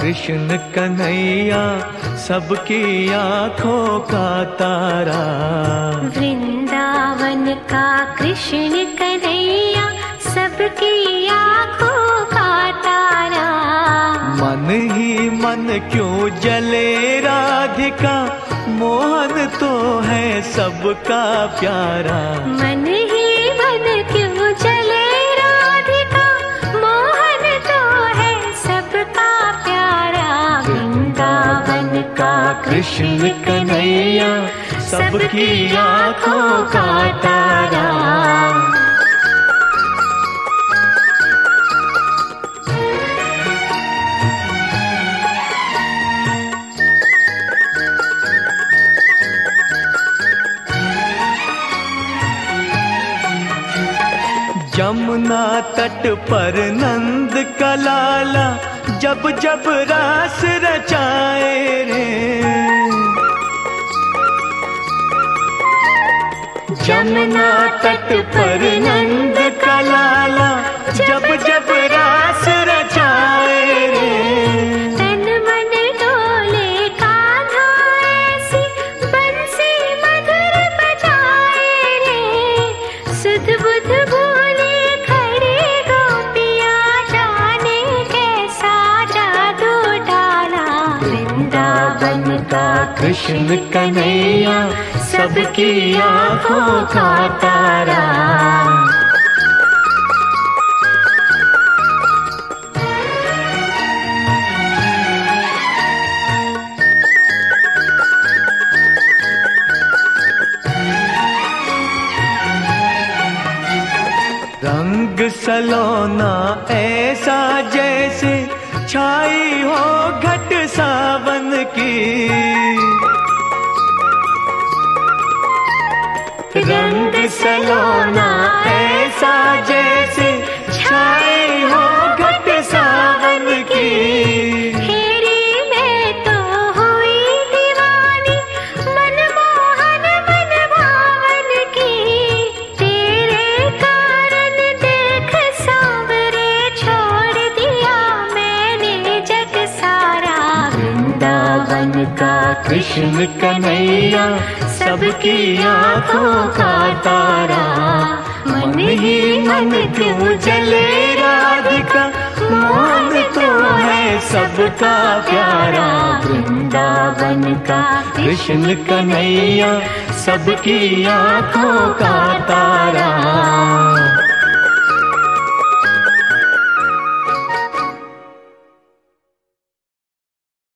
कृष्ण कन्हैया सबकी आँखों का तारा। वृंदावन का कृष्ण कन्हैया सबकी आँखों का तारा। मन ही मन क्यों जले राधिका मोहन तो है सबका प्यारा। मन कृष्ण कन्हैया सबकी आँखों का तारा। जमुना तट पर नंद कलाला जब जब रास रचाए रे। जमुना तट पर नंद कलाला जब जब रास रचाए रे। तन मन डोले कान्हा बुध कृष्ण कन्हैया, सबकी आँखों का तारा। रंग सलोना ऐसा जैसे छाई हो घट सावन की। रंग सलोना ऐसा जैसे छाई हो घट सावन की। हेरी मैं तो हुई दीवानी मनमोहन मन भावन की। तेरे कारण देख सांवरे छोड़ दिया मैंने जग सारा। वृंदावन का कृष्ण कन्हैया, सबकी आँखों का तारा। मन ही मन क्यों जले राधिका? मोहन तो है सबका प्यारा। वृंदावन का कृष्ण कन्हैया, सबकी आँखों का तारा।